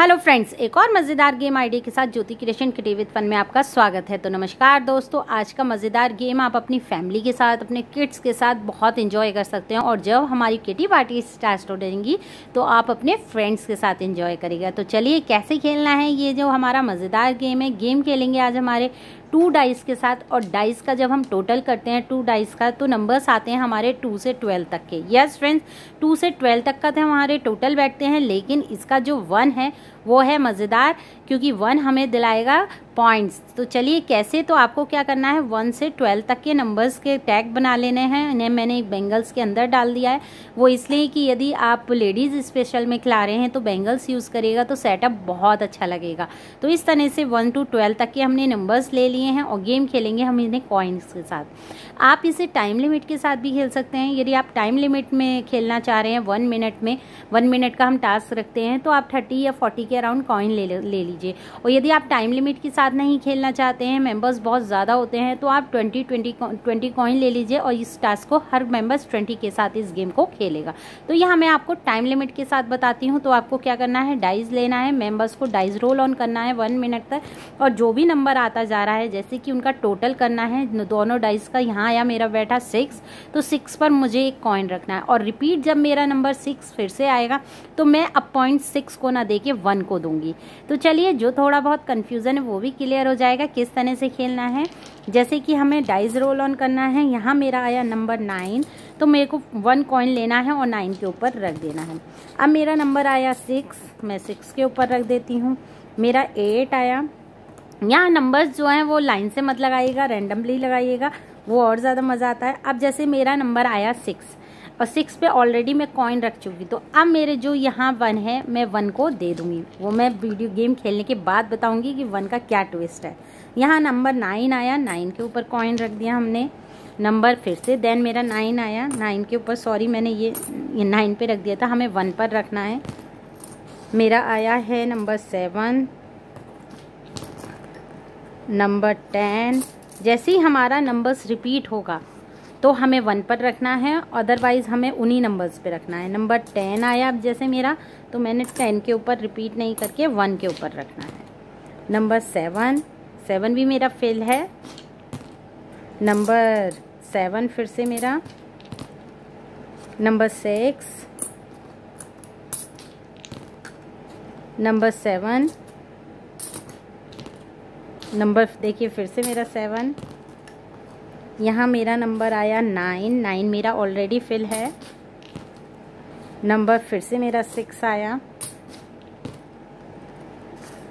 Hello friends, एक और मज़ेदार गेम आईडी के साथ ज्योति क्रिएशन क्रिएटिव फन में आपका स्वागत है। तो नमस्कार दोस्तों, आज का मज़ेदार गेम आप अपनी फैमिली के साथ, अपने किड्स के साथ बहुत एंजॉय कर सकते हैं। और जब हमारी किटी पार्टी स्टार्ट हो जाएँगी तो आप अपने फ्रेंड्स के साथ एंजॉय करेगा तो चलिए, कैसे खेलना है? ये जो हमारा मज़ेदार गेम है, गेम खेलेंगे आज हमारे टू डाइस के साथ और डाइस का जब हम टोटल करते हैं, टू डाइस का तो नंबर्स आते हैं हमारे टू से ट्वेल्व तक के। यस फ्रेंड्स टू से ट्वेल्व तक का तो हमारे टोटल बैठते हैं, लेकिन इसका जो वन है वो है मज़ेदार, क्योंकि वन हमें दिलाएगा पॉइंट्स तो चलिए, कैसे तो आपको क्या करना है? वन से ट्वेल्व तक के नंबर्स के टैग बना लेने हैं। इन्हें मैंने एक बेंगल्स के अंदर डाल दिया है। वो इसलिए कि यदि आप लेडीज़ स्पेशल में खिला रहे हैं तो बेंगल्स यूज़ करेगा तो सेटअप बहुत अच्छा लगेगा। तो इस तरह से वन टू ट्वेल्व तक के हमने नंबर्स ले लिए हैं, और गेम खेलेंगे हम इन्हें कॉइन्स के साथ। आप इसे टाइम लिमिट के साथ भी खेल सकते हैं। यदि आप टाइम लिमिट में खेलना चाह रहे हैं वन मिनट में वन मिनट का हम टास्क रखते हैं तो आप थर्टी या फोर्टी के अराउंड कॉइन ले ले लीजिए। और यदि आप टाइम लिमिट के साथ नहीं खेलना चाहते हैं मेंबर्स बहुत ज़्यादा होते हैं तो आप ट्वेंटी ट्वेंटी ट्वेंटी कॉइन ले लीजिए और इस टास्क को हर मेंबर्स ट्वेंटी के साथ इस गेम को खेलेगा। तो यहाँ मैं आपको टाइम लिमिट के साथ बताती हूँ। तो आपको क्या करना है? डाइज लेना है मेंबर्स को डाइज रोल ऑन करना है वन मिनट तक। और जो भी नंबर आता जा रहा है, जैसे कि उनका टोटल करना है दोनों डाइज का यहाँ आया, मेरा बैठा सिक्स तो सिक्स पर मुझे एक कॉइन रखना है। और रिपीट जब मेरा नंबर सिक्स फिर से आएगा तो मैं अब पॉइंट सिक्स को ना दे के वन को दूँगी। दूँगी तो चलिए, जो थोड़ा बहुत कन्फ्यूज़न है, वो भी क्लियर हो जाएगा किस तरह से खेलना है। जैसे कि हमें डाइज रोल ऑन करना है, यहाँ मेरा आया नंबर नाइन तो मेरे को वन कॉइन लेना है और नाइन के ऊपर रख देना है। अब मेरा नंबर आया सिक्स मैं सिक्स के ऊपर रख देती हूँ। मेरा एट आया। यहाँ नंबर्स जो हैं, वो लाइन से मत लगाइएगा रैंडमली लगाइएगा, वो और ज़्यादा मज़ा आता है। अब जैसे मेरा नंबर आया सिक्स और सिक्स पे ऑलरेडी मैं कॉइन रख चुकी तो अब मेरे जो यहाँ वन है, मैं वन को दे दूँगी। वो मैं वीडियो गेम खेलने के बाद बताऊँगी कि वन का क्या ट्विस्ट है। यहाँ नंबर नाइन आया नाइन के ऊपर कॉइन रख दिया हमने। नंबर फिर से देन मेरा नाइन आया। नाइन के ऊपर सॉरी मैंने ये नाइन पे रख दिया था। हमें वन पर रखना है। मेरा आया है नंबर सेवन नंबर टेन जैसे ही हमारा नंबर्स रिपीट होगा तो हमें वन पर रखना है अदरवाइज़ हमें उन्हीं नंबर्स पे रखना है। नंबर टेन आया अब जैसे मेरा तो मैंने टेन के ऊपर रिपीट नहीं करके वन के ऊपर रखना है। नंबर सेवन सेवन भी मेरा फेल है। नंबर सेवन फिर से मेरा। Number six number seven number देखिए फिर से मेरा सेवन यहाँ मेरा नंबर आया नाइन नाइन मेरा ऑलरेडी फिल है। नंबर फिर से मेरा सिक्स आया।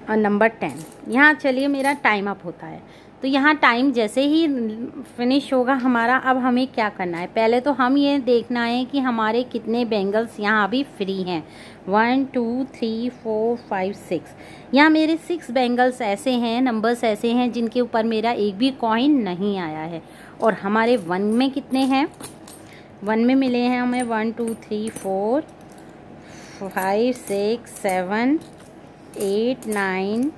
और नंबर टेन यहाँ चलिए मेरा टाइम अप होता है। तो यहाँ टाइम जैसे ही फिनिश होगा हमारा, अब हमें क्या करना है? पहले तो हम ये देखना है कि हमारे कितने बेंगल्स यहाँ अभी फ्री हैं। One two three four five six यहाँ मेरे सिक्स बेंगल्स ऐसे हैं नंबर्स ऐसे हैं, जिनके ऊपर मेरा एक भी कॉइन नहीं आया है। और हमारे वन में कितने हैं? वन में मिले हैं हमें one two three four five six seven eight nine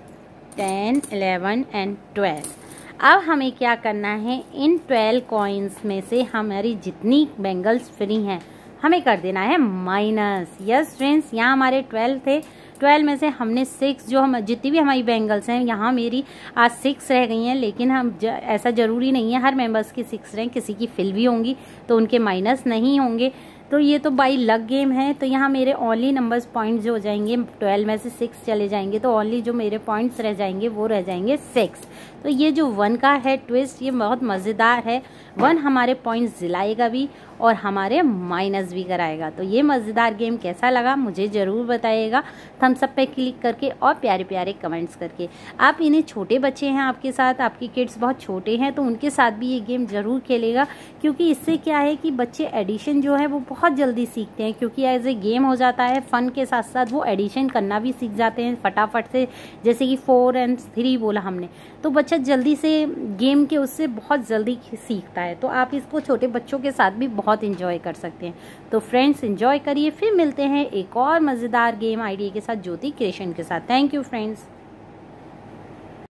ten eleven and twelve अब हमें क्या करना है? इन ट्वेल्व कॉइन्स में से हमारी जितनी बेंगल्स फ्री हैं हमें कर देना है माइनस यस फ्रेंड्स यहाँ हमारे ट्वेल्व थे। ट्वेल्व में से हमने सिक्स जो हम जितनी भी हमारी बेंगल्स हैं यहाँ मेरी आज सिक्स रह गई हैं लेकिन हम ज, ऐसा ज़रूरी नहीं है हर मेंबर्स की सिक्स रहें किसी की फिल भी होंगी तो उनके माइनस नहीं होंगे। तो ये तो बाई लक गेम है तो यहाँ मेरे ओनली नंबर्स पॉइंट्स जो हो जाएँगे ट्वेल्व में से सिक्स चले जाएँगे तो ओनली जो मेरे पॉइंट्स रह जाएँगे, वो रह जाएँगे सिक्स तो ये जो वन का है ट्विस्ट ये बहुत मज़ेदार है। वन हमारे पॉइंट्स दिलाएगा भी और हमारे माइनस भी कराएगा। तो ये मज़ेदार गेम कैसा लगा मुझे ज़रूर बताइएगा थम्स अप पे क्लिक करके और प्यारे प्यारे कमेंट्स करके। आप इन्हें छोटे बच्चे हैं आपके साथ, आपके किड्स बहुत छोटे हैं तो उनके साथ भी ये गेम ज़रूर खेलेगा। क्योंकि इससे क्या है कि बच्चे एडिशन जो है वो बहुत जल्दी सीखते हैं, क्योंकि एज ए गेम हो जाता है फ़न के साथ साथ वो एडिशन करना भी सीख जाते हैं फटाफट से, जैसे कि फोर एंड थ्री बोला हमने। तो बच्चा जल्दी से गेम के उससे बहुत जल्दी सीखता है। तो आप इसको छोटे बच्चों के साथ भी बहुत इंजॉय कर सकते हैं। तो फ्रेंड्स इंजॉय करिए, फिर मिलते हैं एक और मज़ेदार गेम आइडिया के साथ, ज्योति क्रिएशन के साथ। Thank you friends